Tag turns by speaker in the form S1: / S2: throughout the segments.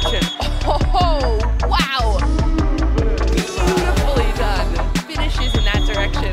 S1: Oh, wow! Beautifully done. Finishes in that direction.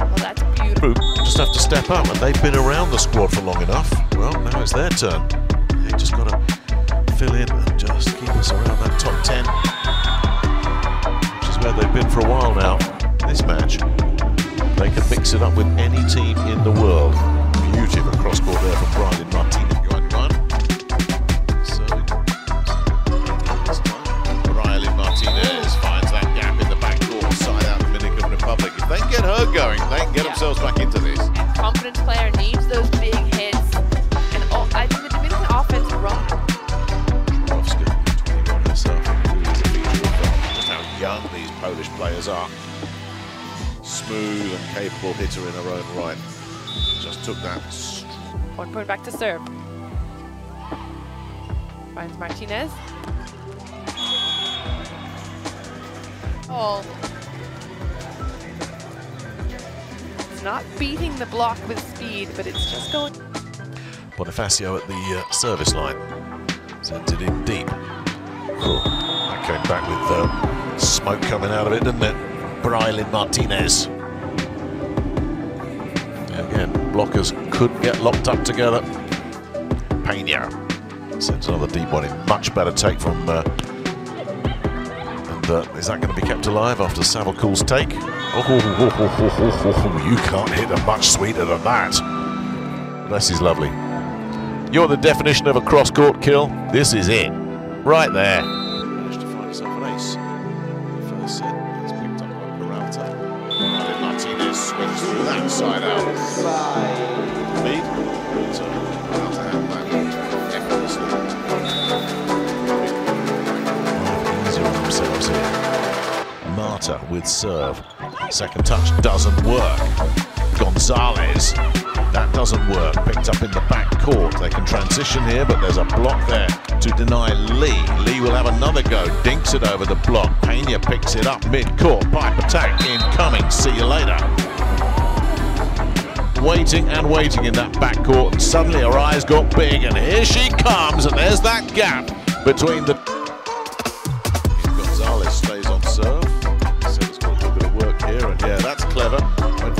S1: Oh, that's beautiful.
S2: just have to step up, and they've been around the squad for long enough. Well, now it's their turn. They just got to fill in and just keep us around that top 10, which is where they've been for a while now. This match, they can mix it up with any team in the world. Beautiful cross court there from Brayelin Martinez. Can get
S1: Yeah.
S2: themselves back into this.
S1: And confident player needs those big hits. And all, I think the Dominican offense run.
S2: Kowalska, 21 herself, really is a feature of just how young these Polish players are. Smooth and capable hitter in her own right. Just took that
S1: One point back to serve. Finds Martinez. Oh. Not beating the block with speed, but it's just going.
S2: Bonifacio at the uh, service line. Sends it in deep. Cool. That came back with uh, smoke coming out of it, didn't it? Brayelin Martinez. Again, blockers couldn't get locked up together. Pena sends another deep one in. Much better take from. Uh, and uh, is that going to be kept alive after Savalcool's take? Oh, you can't hit a much sweeter than that. This is lovely. You're the definition of a cross-court kill. This is it. Right there. Managed to find yourself an ace. First set picked up by Peralta. Martinez swings through that side out. Lead. With serve. Second touch doesn't work. Gonzalez. That doesn't work. Picked up in the back court. They can transition here, but there's a block there to deny Lee. Lee will have another go. Dinks it over the block. Pena picks it up mid-court. Pipe attack incoming. See you later. Waiting and waiting in that back court, and suddenly her eyes got big, and here she comes, and there's that gap between the.